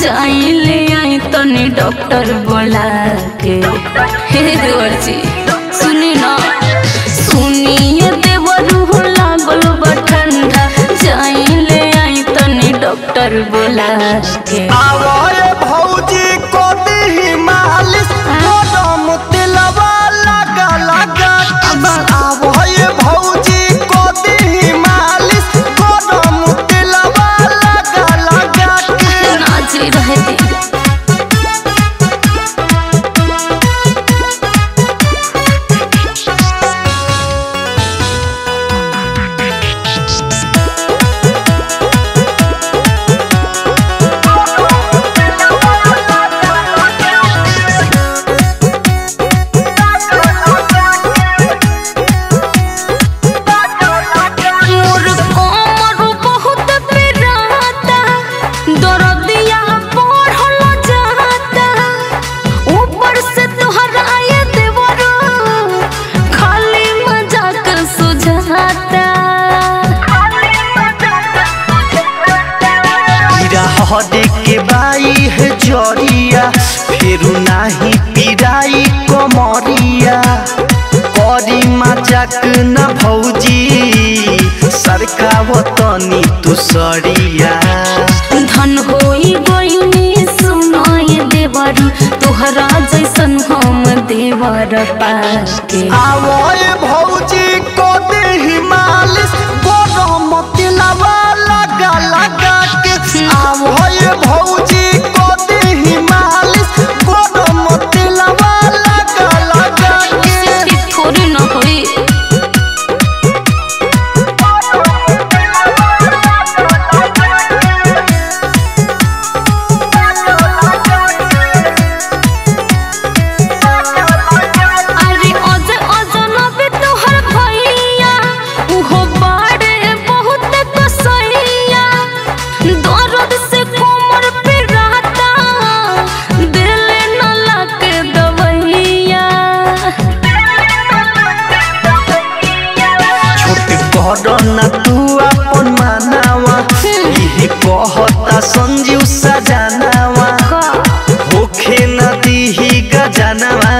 जाइले आई तनी डॉक्टर बोला के। हे देवर जी सुनी ना सुनिए देवरू लागल बा ठंडा जाइले आई तनी डॉक्टर ज़रिया फेरू नाही पीराई कमरिया। करी मज़ाक न भौजी सरकाव तनी तू सरिया धन होई गईनी सुनाए देवर तोहरा जैसन हम देवर पाके। आवए छोट तू अपन मानावा। यही कहता संजीव सजनावा होखे न दीही गजनवा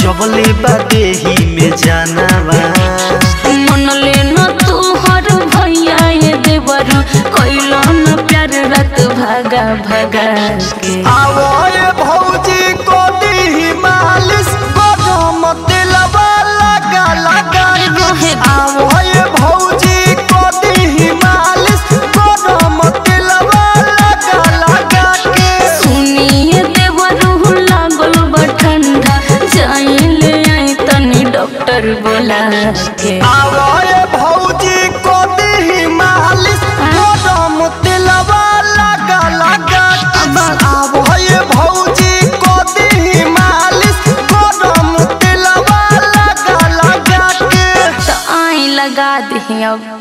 जबले बादेही में जानवा। मन ले न तोहर भैया ये देवर। कैला न प्यार रात भागा भागा के। आवए लगा रहे आवए भौजी को दीही मालिश गरम तिलवा लगा लगा के। सुनिए देवरू लागल बा ठंडा जाइले आई तनी डॉक्टर बोला के। Padre, em algum